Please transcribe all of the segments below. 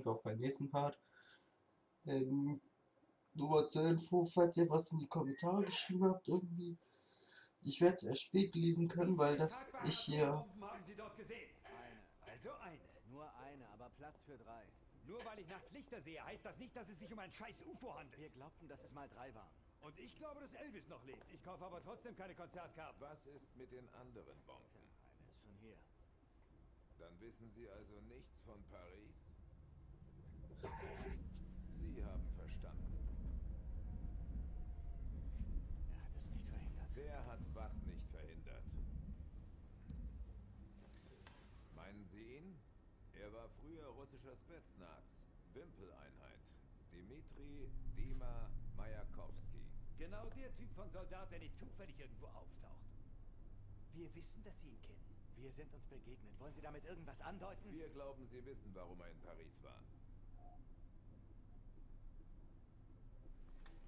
wahrscheinlich auch beim nächsten Part. Ähm, nur zur Info, falls ihr was in die Kommentare geschrieben habt, irgendwie. Ich werde es erst spät lesen können, weil das ich hier. Haben Sie dort gesehen? Eine. Also eine. Nur eine, aber Platz für drei. Nur weil ich nachts Lichter sehe, heißt das nicht, dass es sich um ein scheiß UFO handelt. Wir glaubten, dass es mal drei waren. Und ich glaube, dass Elvis noch lebt. Ich kaufe aber trotzdem keine Konzertkarten. Was ist mit den anderen Bomben? Eine ist schon hier. Dann wissen Sie also nichts von Paris? Sie haben verstanden. Er hat es nicht verhindert. Wer hat was nicht verhindert? Meinen Sie ihn? Er war früher russischer Spetsnaz, Wimpeleinheit. Dimitri Dima Majakowski. Genau der Typ von Soldat, der nicht zufällig irgendwo auftaucht. Wir wissen, dass Sie ihn kennen. Wir sind uns begegnet. Wollen Sie damit irgendwas andeuten? Wir glauben, Sie wissen, warum er in Paris war.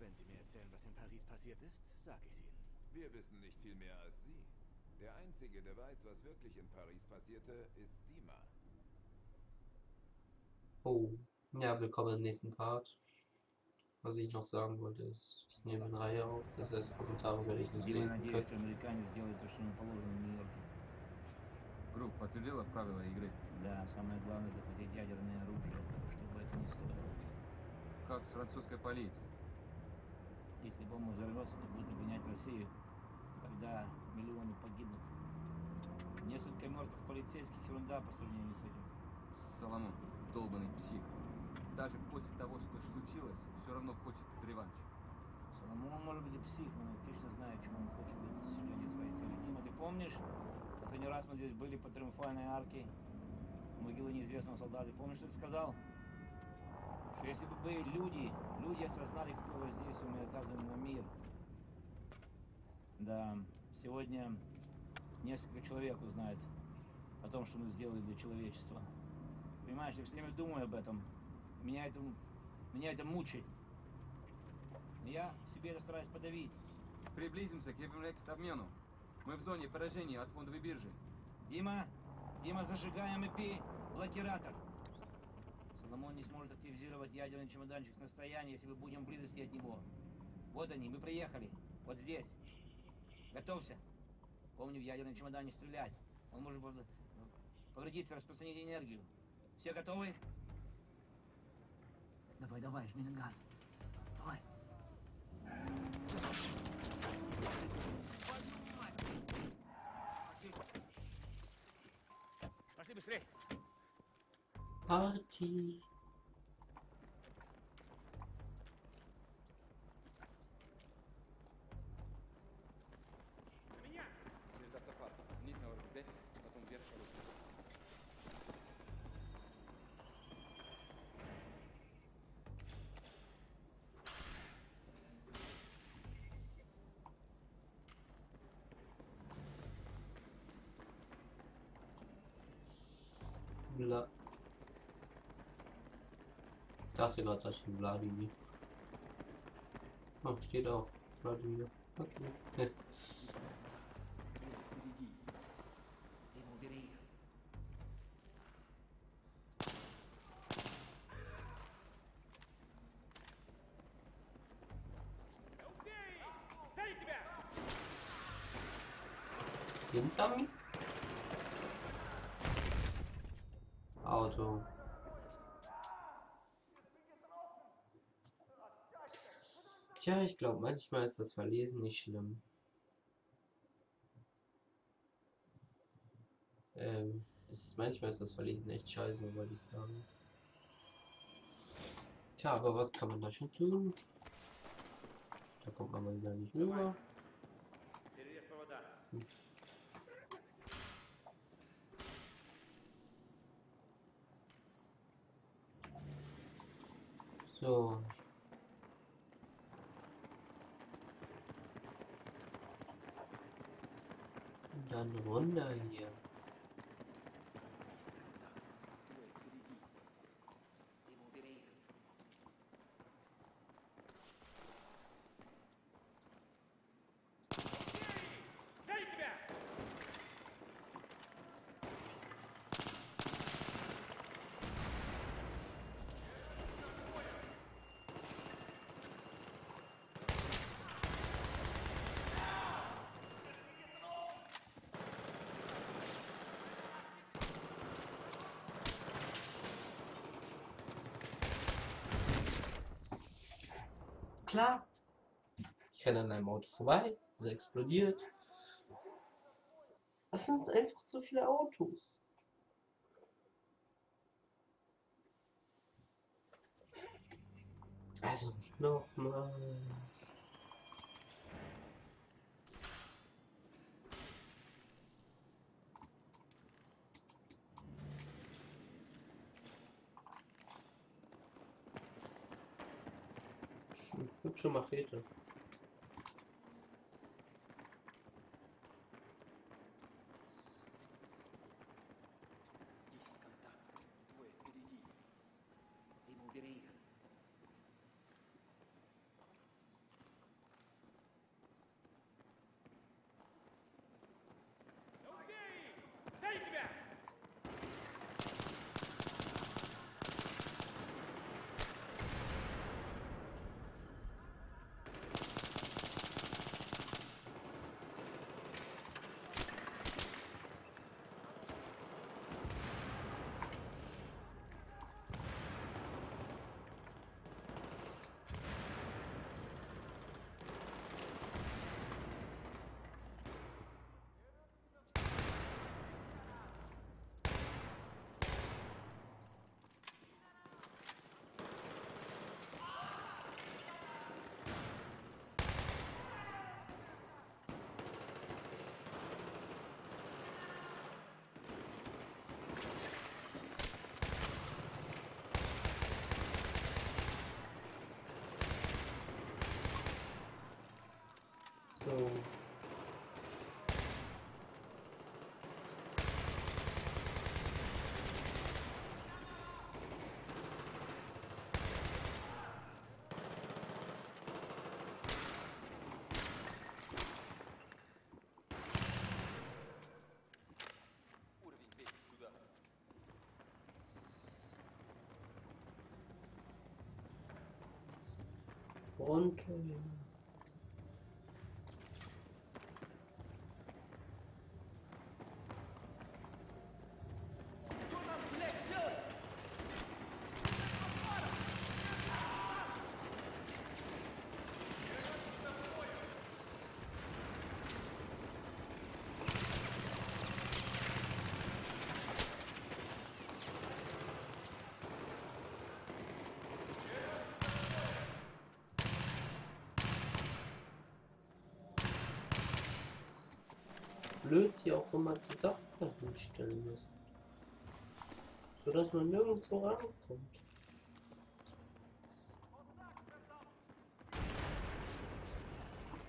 Wenn Sie mir erzählen, was in Paris passiert ist, sag ich Ihnen. Wir wissen nicht viel mehr als Sie. Der Einzige, der weiß, was wirklich in Paris passierte, ist Dima. Oh, ja, willkommen im nächsten Part. Was ich noch sagen wollte, ist, ich nehme eine Reihe auf, das heißt Kommentare werde ich nicht Дима lesen надеюсь, können. что американец сделает то, что ему положено в Нью-Йорке. Групп подтвердила правила игры. Да, самое главное захватить ядерное оружие, чтобы это не стоило. Как с французской полицией. Если бомба взорвется, то будет обвинять Россию. Тогда миллионы погибнут. Несколько мертвых полицейских ерунда по сравнению с этим. Соломон, долбанный псих. Даже после того, что случилось, все равно хочет реванш. Соломон может быть и псих, но он точно знает, чего он хочет для достижения своей цели. Дима, ты помнишь? Последний раз мы здесь были по Триумфальной арке. Могилы неизвестного солдата. Ты помнишь, что ты сказал? Что если бы были люди, люди осознали, какое воздействие мы оказываем на мир. Да, сегодня несколько человек узнает о том, что мы сделали для человечества. Понимаешь, я все время думаю об этом. Меня это, меня это мучает. Я себе стараюсь подавить. Приблизимся к обмену. Мы в зоне поражения от фондовой биржи. Дима, Дима, зажигаем ЭПИ блокиратор. Соломон не сможет активизировать ядерный чемоданчик с настояния, если мы будем в близости от него. Вот они, мы приехали. Вот здесь. Готовься. Помни, в ядерном чемодане стрелять. Он может повредиться, распространить энергию. Все готовы? Давай, давай, жми на газ. Давай. Пошли быстрее. Party. Dachte gerade, das ist Wladimir. Oh, steht auch. Wladimir. Okay. Ich glaube, manchmal ist das Verlesen nicht schlimm. Ähm, ist, manchmal ist das Verlesen echt scheiße, wollte ich sagen. Tja, aber was kann man da schon tun? Da kommt man mal wieder nicht rüber. Hm. So, dann runter hier. Klar. Ich renne an einem Auto vorbei, es explodiert. Es sind einfach zu viele Autos. Also, nochmal. Hm, Hübsche So. Runter. blöd die auch immer die Sachplatten hinstellen müssen. So dass man nirgendwo rankommt.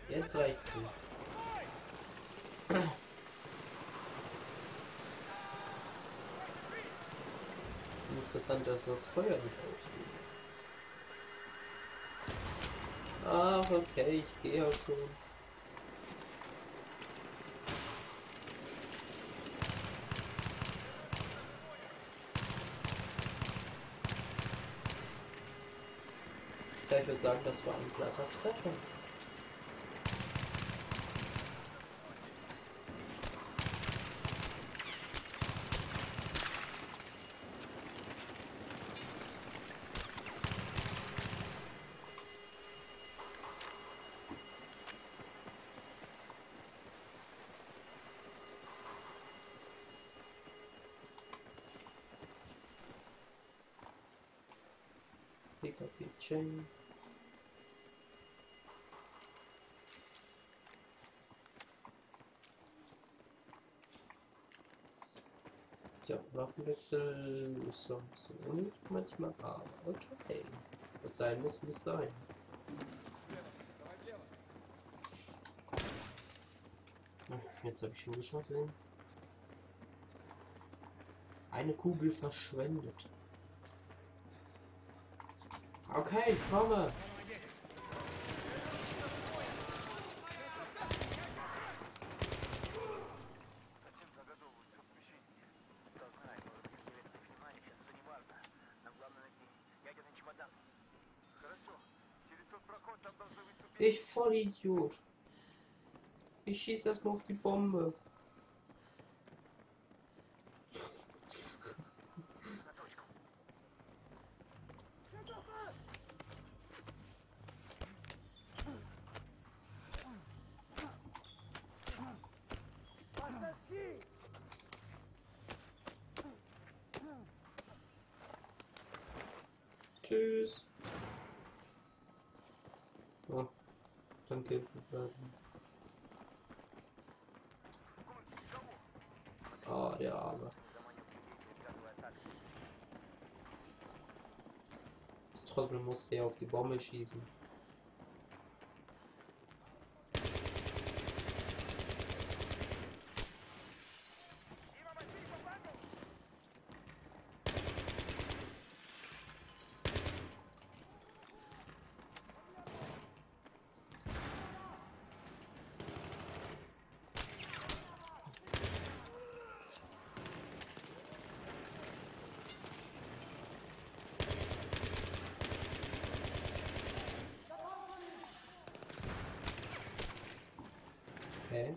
Jetzt reicht's mir. Interessant, dass das Feuer nicht ausgeht. Ach, okay, ich gehe ja schon. Sagen, das war ein glatter Treffer. Pick. Tja, Waffenwechsel ist so ein bisschen unnötig manchmal, aber okay. Was sein muss, muss sein. Hm, Jetzt habe ich schon geschossen. Eine Kugel verschwendet. Okay, komme. Ich Vollidiot. Ich schieß erstmal auf die Bombe. Der Arme. Trotzdem musste er auf die Bombe schießen. Okay.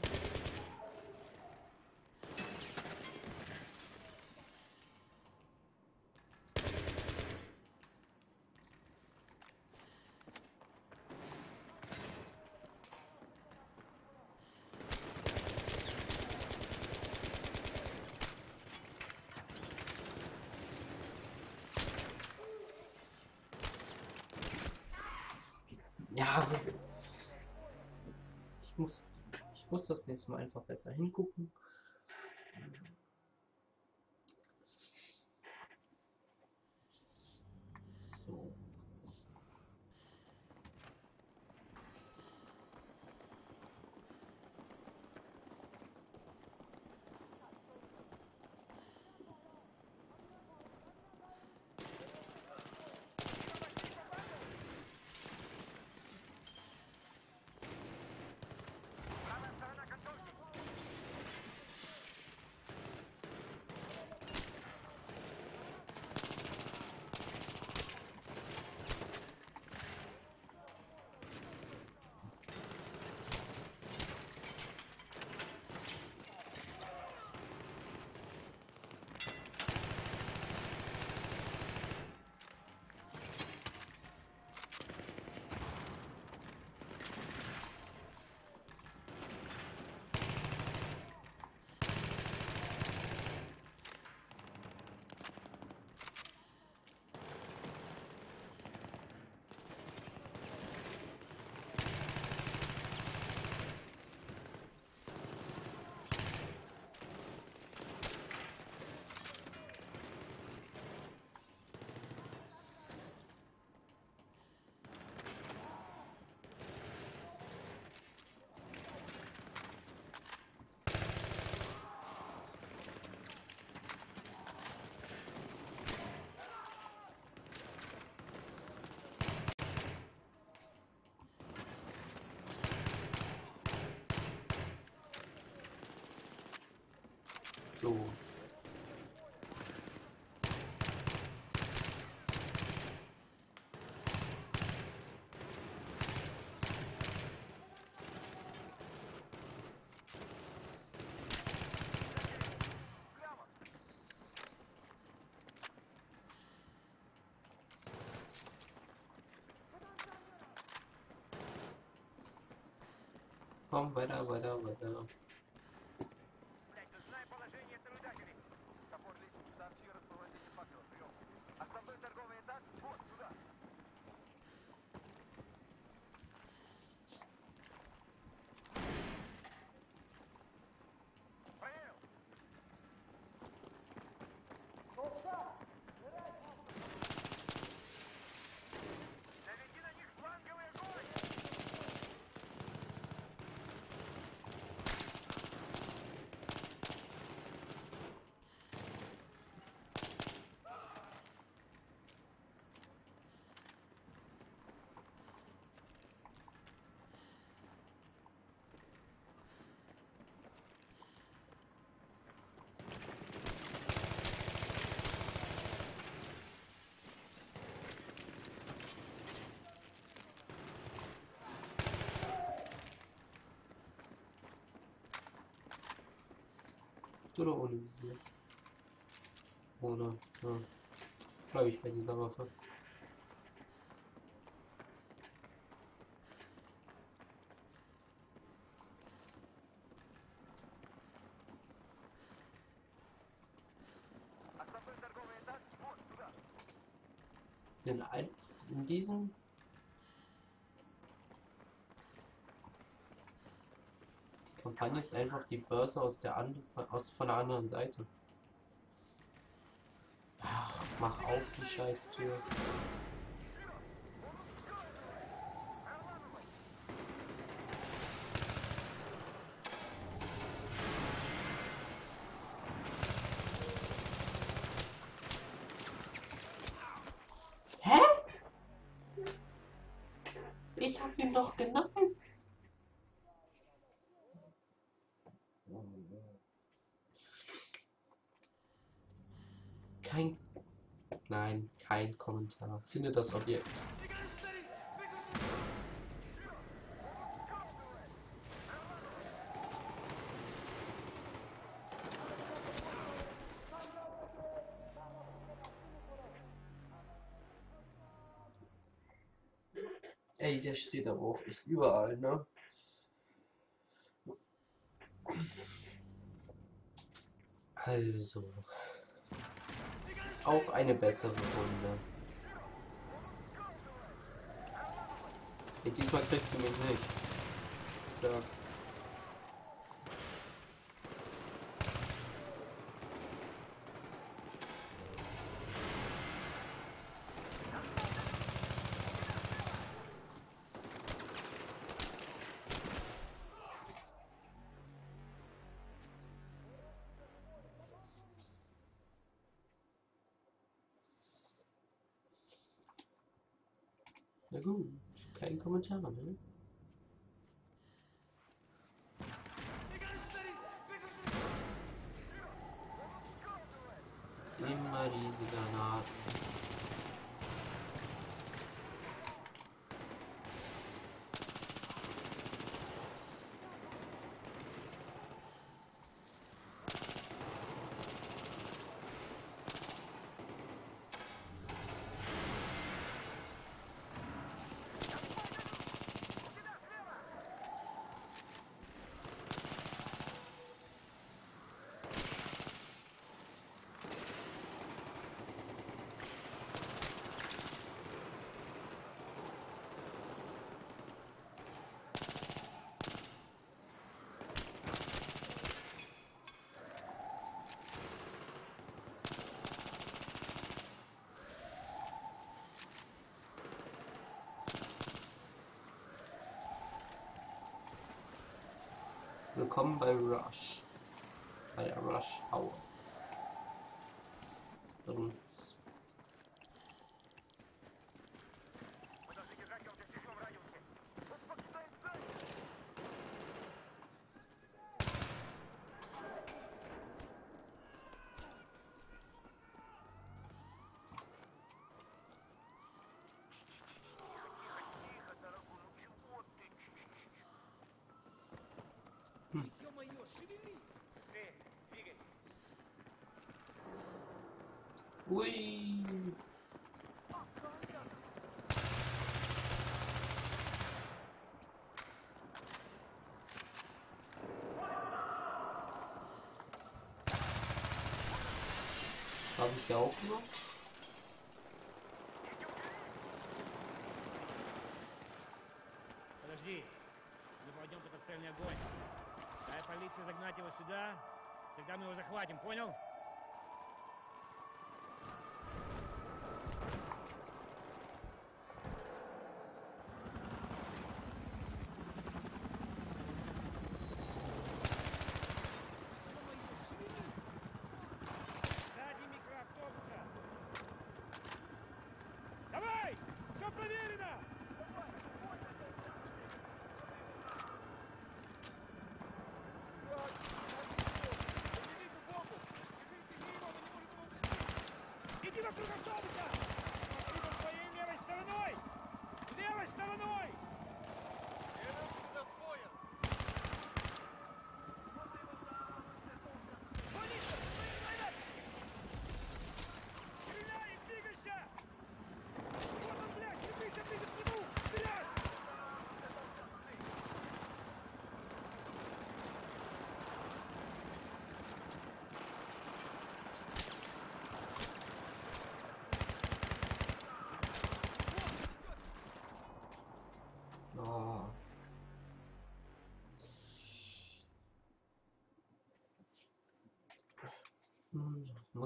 Ja, ich muss, ich muss das nächste Mal einfach besser hingucken. So. So. Komm, weiter, weiter, weiter. Visiert oder ohne Visier? Ohne, ja. Bleibe ich bei dieser Waffe. In, ein, in diesem Kampagne ist einfach die Börse aus der and aus von der anderen Seite. Ach, mach auf die scheiß Kommentar. Finde das Objekt. Ey, der steht aber auch echt überall, ne? Also. Auf eine bessere Runde. Diesmal kriegst du mich nicht. So. Na gut, kein Kommentar, ne? Immer diese Granaten. Willkommen bei Rush. Bei der Rush Hour. Und Ui. Habe ich ja auch noch? Тогда мы его захватим, понял?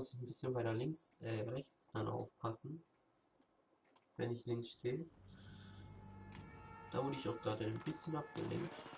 Muss ich ein bisschen weiter links, äh, rechts dann aufpassen. Wenn ich links stehe. Da wurde ich auch gerade ein bisschen abgelenkt.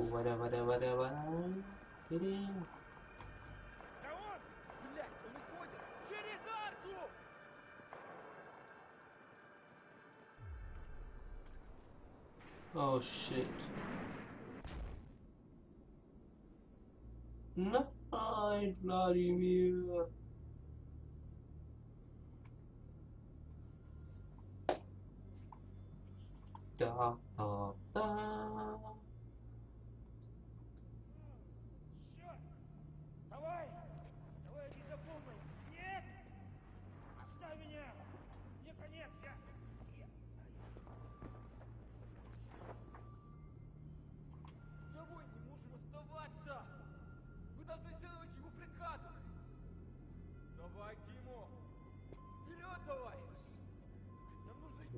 whatever, whatever, whatever. Kidding. Oh shit. No, bloody.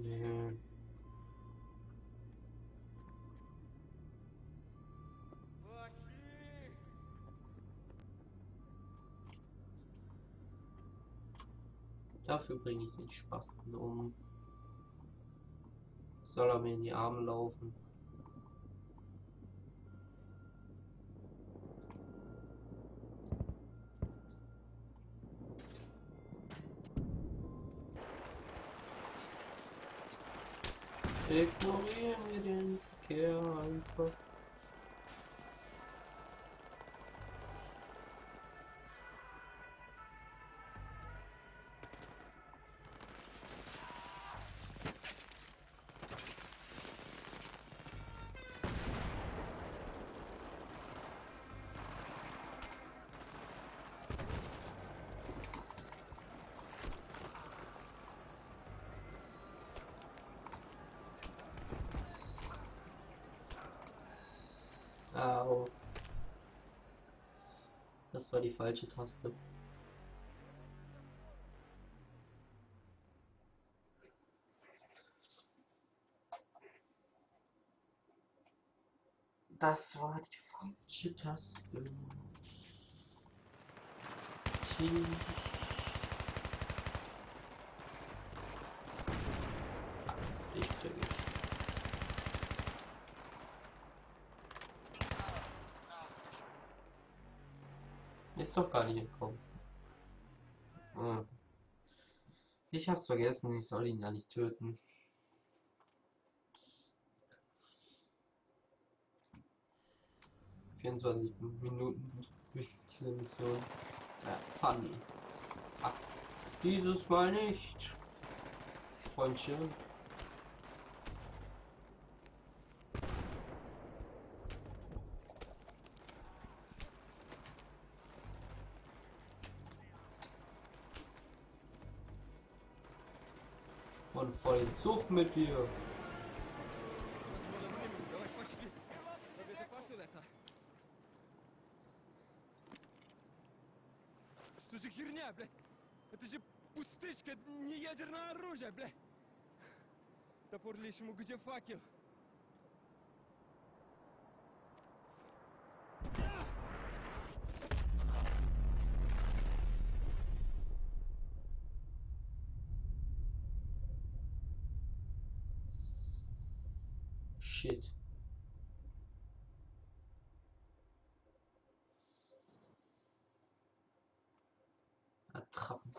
Ja. Dafür bringe ich den Spasten um. Soll er mir in die Arme laufen? Ignorieren wir den Verkehr einfach. Au. Das war die falsche Taste. Das war die falsche Taste. Tschüss ich. Ist doch gar nicht gekommen. Ah. Ich hab's vergessen, ich soll ihn ja nicht töten. Vierundzwanzig Minuten durch diese Mission. Ja, funny. Ach, dieses Mal nicht. Freundchen. Und voll Zug mit dir. Что за херня, бля? Это же пустышка, не ядерное оружие, бля. Топор лишь ему где факел. Shit. Attrappen.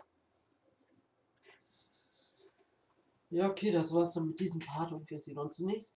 Ja, okay, das war's dann mit diesem Part und wir sehen uns zunächst.